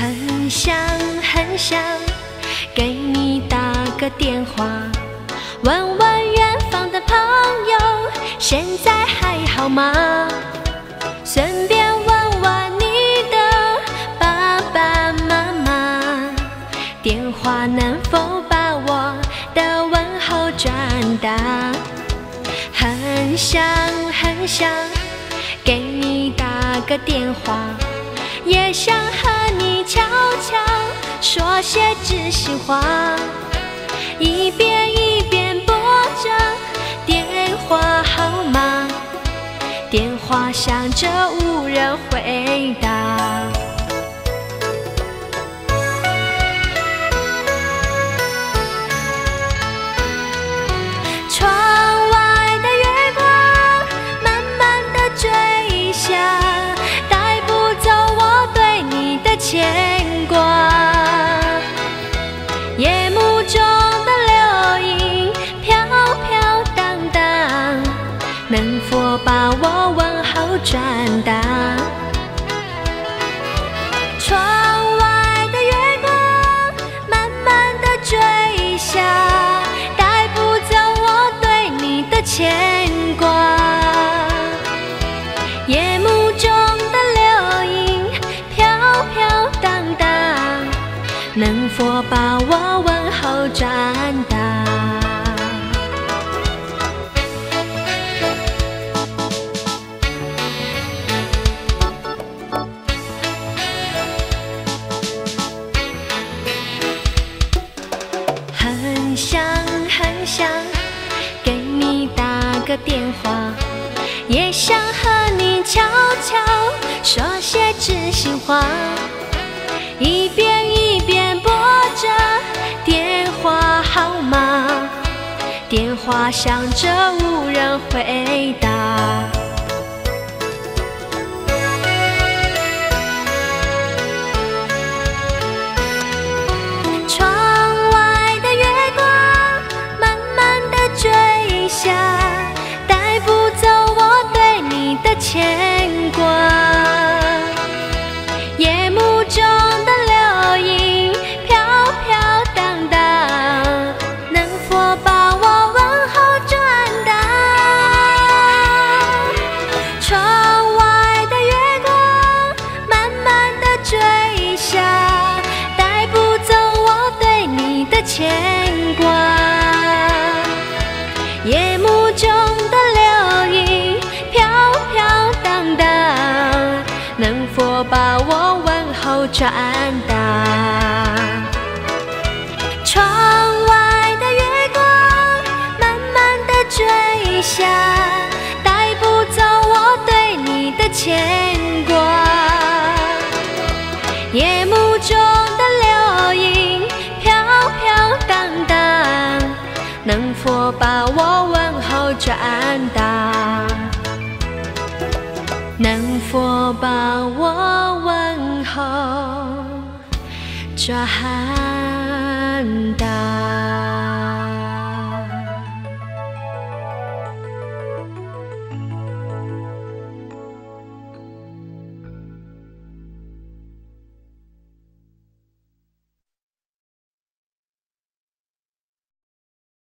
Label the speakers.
Speaker 1: 很想很想给你打个电话，问问远方的朋友现在还好吗？顺便问问你的爸爸妈妈，电话能否把我的问候转达？很想很想给你打个电话。也想和你悄悄说些知心话，一遍一遍拨着电话号码，电话响着无人能否把我问候转达？窗外的月光慢慢的坠下，带不走我对你的牵挂。夜幕中的流萤飘飘荡荡，能否把我问候转达？想很想给你打个电话，也想和你悄悄说些知心话，一遍一遍拨着电话号码，电话响着无人回答。问候转达？窗外的月光慢慢的坠下，带不走我对你的牵挂。夜幕中的流萤飘飘荡荡，能否把我问候转达？我把我问候转达？